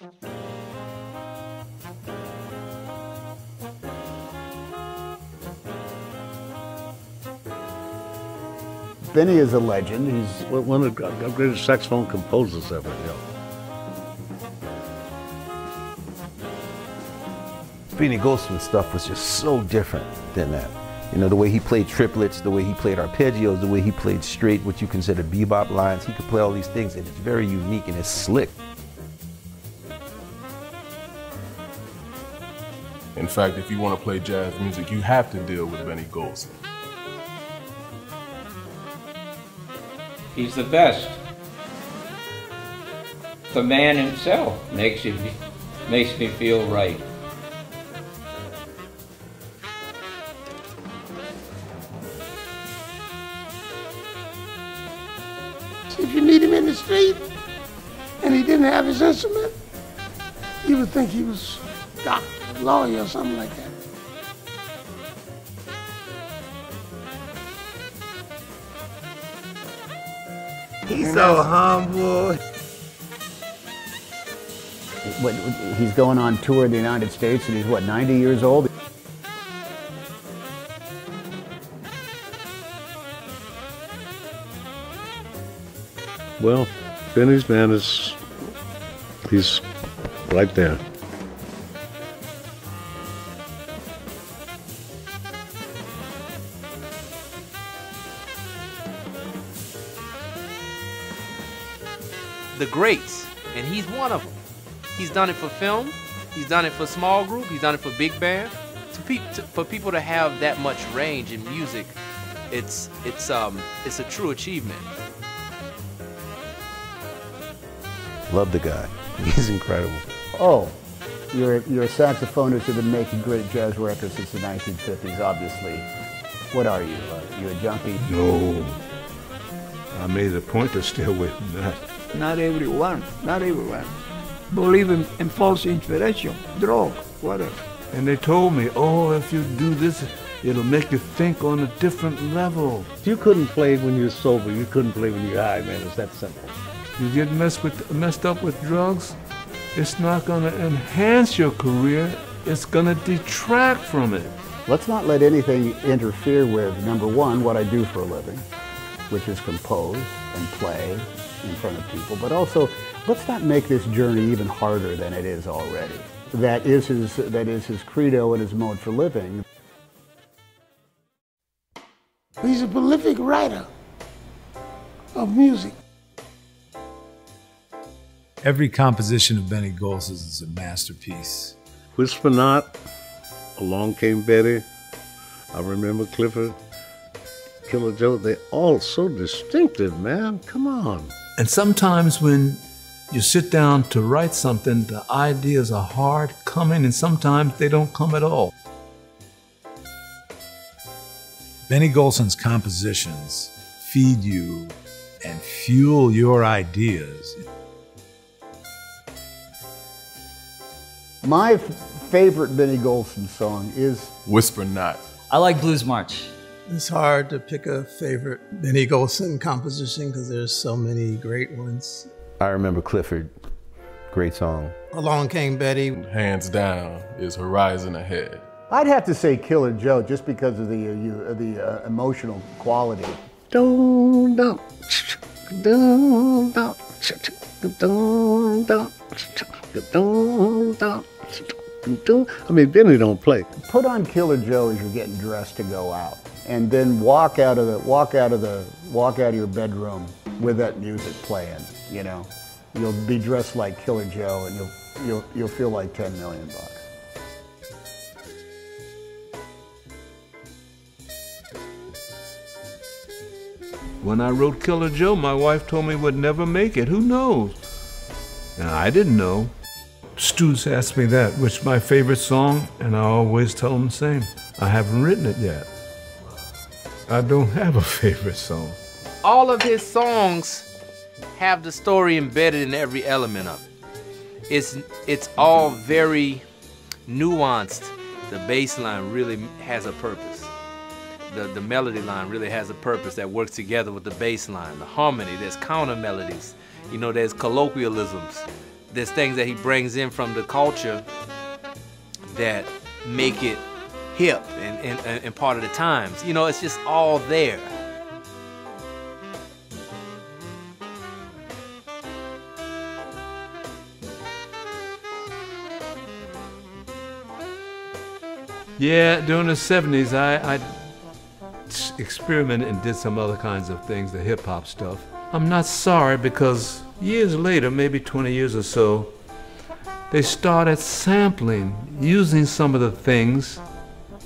Benny is a legend. He's one of the greatest saxophone composers ever, you know. Benny Golson's stuff was just so different than that. You know, the way he played triplets, the way he played arpeggios, the way he played straight, what you consider bebop lines. He could play all these things, and it's very unique and it's slick. In fact, if you want to play jazz music, you have to deal with Benny Golson. He's the best. The man himself makes it makes me feel right. If you meet him in the street and he didn't have his instrument, you would think he was doctor, lawyer, or something like that. He's so humble. what, he's going on tour in the United States, and he's what 90 years old. Well, Benny's man is, he's right there. The greats, and he's one of them. He's done it for film, he's done it for small group, he's done it for big band. To pe to, for people to have that much range in music, it's it's um it's a true achievement. Love the guy. He's incredible. Oh, you're you're a saxophonist who's been making great jazz records since the 1950s. Obviously, what are you? Uh, you a junkie? No. I made a point to stay away from that. Not everyone, not everyone. Believe in, in false inspiration, drug, whatever. And they told me, oh, if you do this, it'll make you think on a different level. You couldn't play when you're sober, you couldn't play when you're high, man. It's that simple. You get messed with messed up with drugs, it's not gonna enhance your career, it's gonna detract from it. Let's not let anything interfere with, number one, what I do for a living, which is compose and play in front of people, but also let's not make this journey even harder than it is already. That is his, that is his credo and his mode for living. He's a prolific writer of music. Every composition of Benny Golson's is a masterpiece. Whisper Not, Along Came Betty, I remember Clifford, Killer Joe, they're all so distinctive, man. Come on. And sometimes when you sit down to write something, the ideas are hard coming, and sometimes they don't come at all. Benny Golson's compositions feed you and fuel your ideas. My favorite Benny Golson song is Whisper Not. I like Blues March. It's hard to pick a favorite Benny Golson composition because there's so many great ones. I remember Clifford. Great song. Along Came Betty. Hands down is Horizon Ahead. I'd have to say Killer Joe just because of the uh, you, uh, the uh, emotional quality. Dun, dun, dun, dun, dun, dun, dun, dun. I mean, Benny don't play. Put on Killer Joe as you're getting dressed to go out, and then walk out of the walk out of the walk out of your bedroom with that music playing. You know, you'll be dressed like Killer Joe, and you'll you'll you'll feel like ten million bucks. When I wrote Killer Joe, my wife told me would never make it. Who knows? Now, I didn't know. Students ask me that, which my favorite song, and I always tell them the same. I haven't written it yet. I don't have a favorite song. All of his songs have the story embedded in every element of it. It's it's all very nuanced. The bass line really has a purpose. The the melody line really has a purpose that works together with the bass line. The harmony, there's counter melodies. You know, there's colloquialisms. there's things that he brings in from the culture that make it hip and, and, and part of the times. You know, it's just all there. Yeah, during the 70s, I, I experimented and did some other kinds of things, the hip hop stuff. I'm not sorry because years later, maybe 20 years or so, they started sampling, using some of the things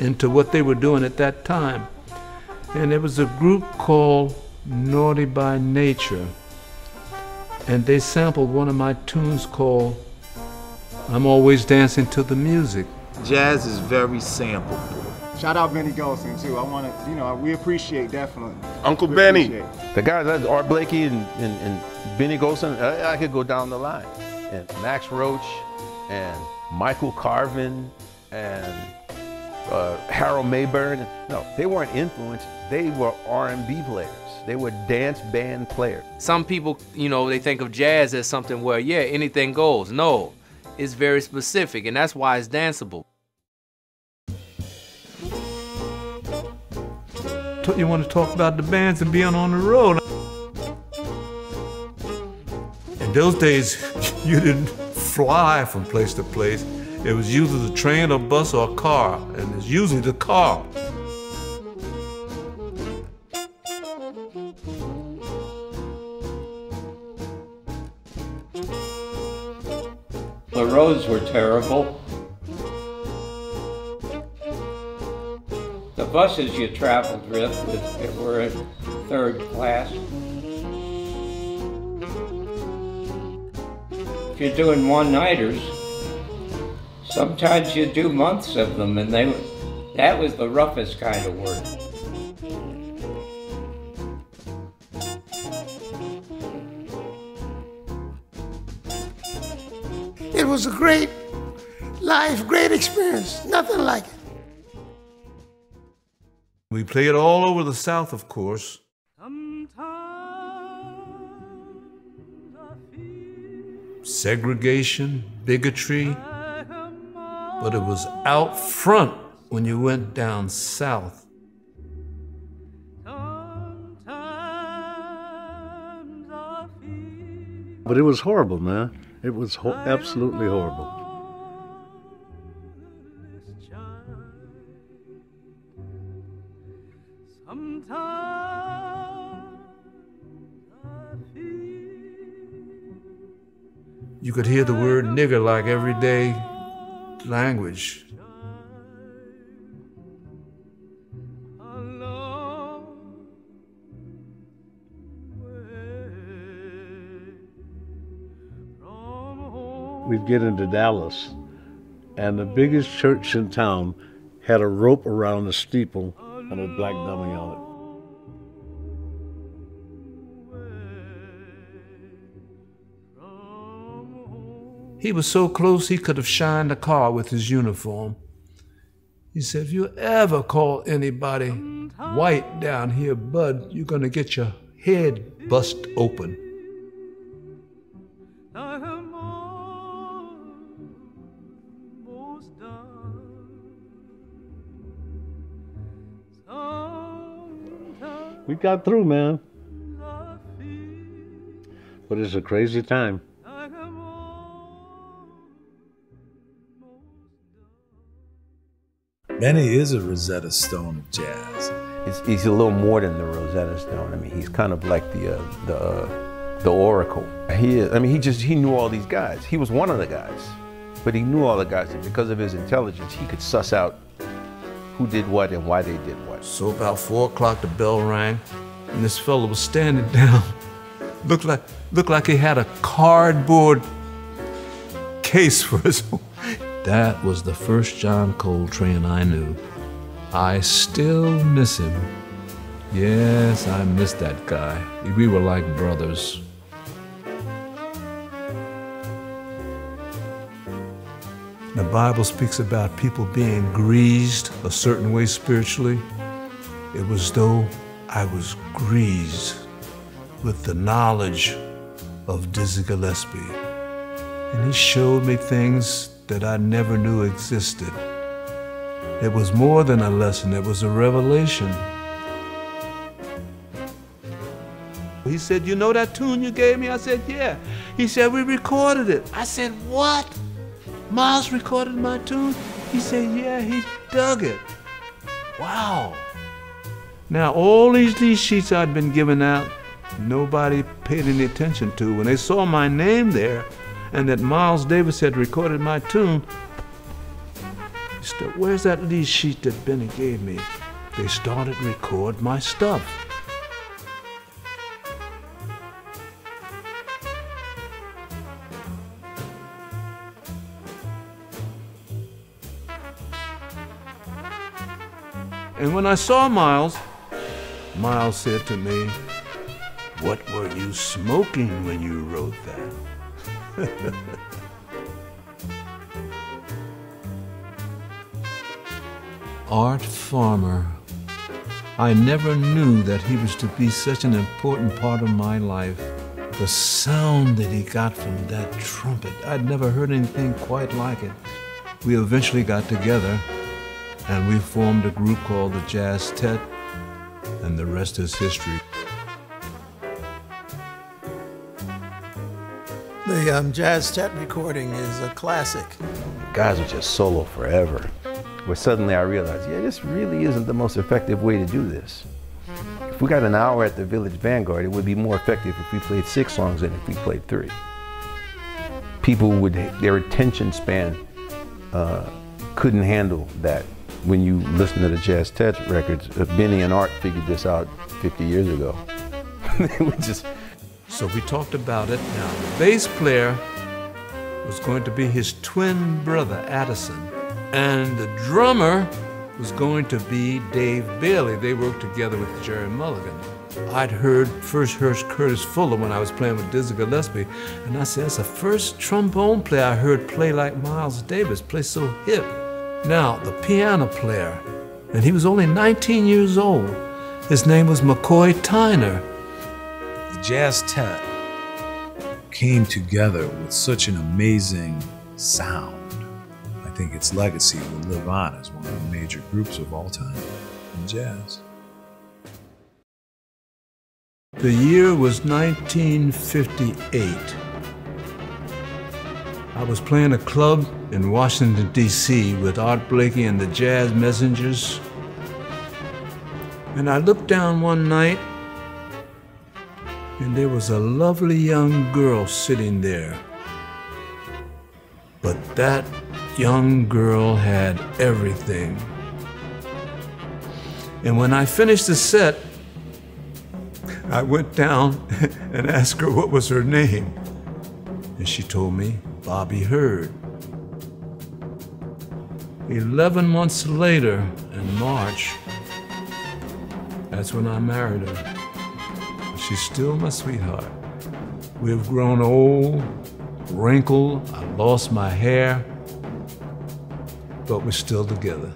into what they were doing at that time. And it was a group called Naughty by Nature. And they sampled one of my tunes called I'm Always Dancing to the Music. Jazz is very samplable. Shout out Benny Golson too. I want to, you know, we appreciate definitely. Uncle We Benny. appreciate. The guys, that's Art Blakey and, and, and Benny Golson, I, I could go down the line. And Max Roach and Michael Carvin and uh, Harold Mabern. No, they weren't influenced. They were R&B players. They were dance band players. Some people, you know, they think of jazz as something where, yeah, anything goes. No, it's very specific, and that's why it's danceable. You want to talk about the bands and being on the road. In those days, you didn't fly from place to place. It was usually the train or bus or a car, and it's usually the car. The roads were terrible. The buses you traveled with with- were in third class. If you're doing one-nighters, sometimes you do months of them, and they that was the roughest kind of work. It was a great life, great experience. Nothing like it. We played it all over the South, of course. Segregation, bigotry, but it was out front when you went down south. But it was horrible, man. It was ho- absolutely horrible. You could hear the word nigger like everyday language. We'd get into Dallas, and the biggest church in town had a rope around the steeple and a black dummy on it. He was so close he could have shined a car with his uniform. He said, If you ever call anybody white down here, bud, you're going to get your head bust open. We got through, man. But it's a crazy time. Benny is a Rosetta Stone of jazz. He's, he's a little more than the Rosetta Stone. I mean, he's kind of like the uh, the uh, the Oracle. He, is- I mean, he just he knew all these guys. He was one of the guys, but he knew all the guys, and because of his intelligence, he could suss out who did what and why they did what. So about four o'clock, the bell rang, and this fellow was standing down. looked like looked like he had a cardboard case for his. That was the first John Coltrane I knew. I still miss him. Yes, I miss that guy. We were like brothers. The Bible speaks about people being greased a certain way spiritually. It was though I was greased with the knowledge of Dizzy Gillespie. And he showed me things that I never knew existed. It was more than a lesson, it was a revelation. He said, You know that tune you gave me? I said, Yeah. He said, We recorded it. I said, What? Miles recorded my tune? He said, Yeah, he dug it. Wow. Now, all these lead sheets I'd been giving out, nobody paid any attention to. When they saw my name there and that Miles Davis had recorded my tune, Where's that lead sheet that Benny gave me? They started record my stuff. And when I saw Miles, Miles said to me, What were you smoking when you wrote that? Art Farmer. I never knew that he was to be such an important part of my life. The sound that he got from that trumpet, I'd never heard anything quite like it. We eventually got together and we formed a group called the Jazztet, and the rest is history. The um, Jazztet recording is a classic. Guys would just solo forever. Where suddenly I realized, yeah, this really isn't the most effective way to do this. If we got an hour at the Village Vanguard, it would be more effective if we played six songs than if we played three. People would, their attention span uh, couldn't handle that when you listen to the Jazztet records, uh, Benny and Art figured this out 50 years ago. they would just. So we talked about it. Now, the bass player was going to be his twin brother, Addison, and the drummer was going to be Dave Bailey. They worked together with Gerry Mulligan. I'd heard first heard Curtis Fuller when I was playing with Dizzy Gillespie, and I said, that's the first trombone player I heard play like Miles Davis, play so hip. Now, the piano player, and he was only 19 years old. His name was McCoy Tyner. Jazztet came together with such an amazing sound. I think its legacy will live on as one of the major groups of all time in jazz. The year was 1958. I was playing a club in Washington, D.C. with Art Blakey and the Jazz Messengers. And I looked down one night, and there was a lovely young girl sitting there. But that young girl had everything. And when I finished the set, I went down and asked her what was her name. And she told me Bobbie Hurd. Eleven months later, in March, that's when I married her. She's still my sweetheart. We've grown old, wrinkled, I lost my hair, but we're still together.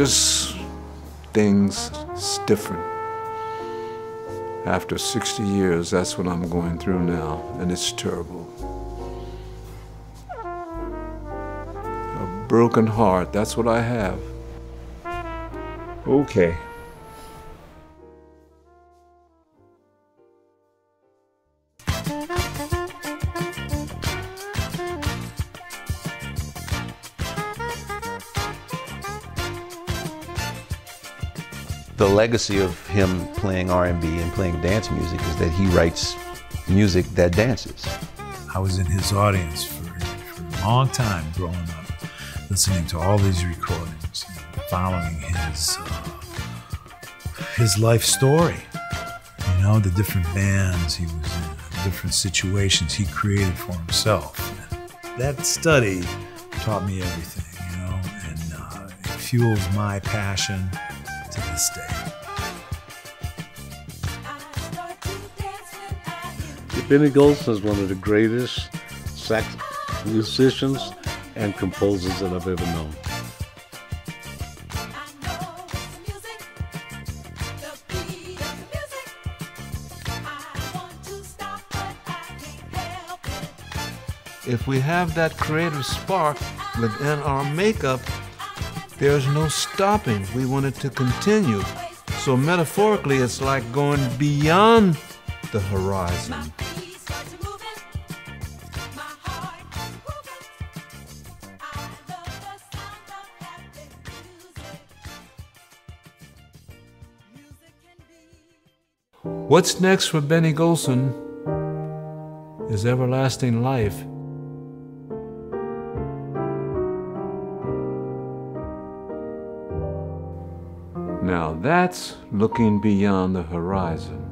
Just things different. After 60 years, that's what I'm going through now, and it's terrible. A broken heart, that's what I have. Okay. The legacy of him playing R&B and playing dance music is that he writes music that dances. I was in his audience for, for a long time growing up, listening to all these recordings, following his uh, his life story. You know, the different bands he was in, different situations he created for himself. And that study taught me everything. You know, and uh, if fuels my passion to this. Benny Golson is one of the greatest sax musicians and composers that I've ever known. If we have that creative spark within our makeup, there's no stopping. We want it to continue. So metaphorically, it's like going beyond the horizon. What's next for Benny Golson is everlasting life. That's looking beyond the horizon.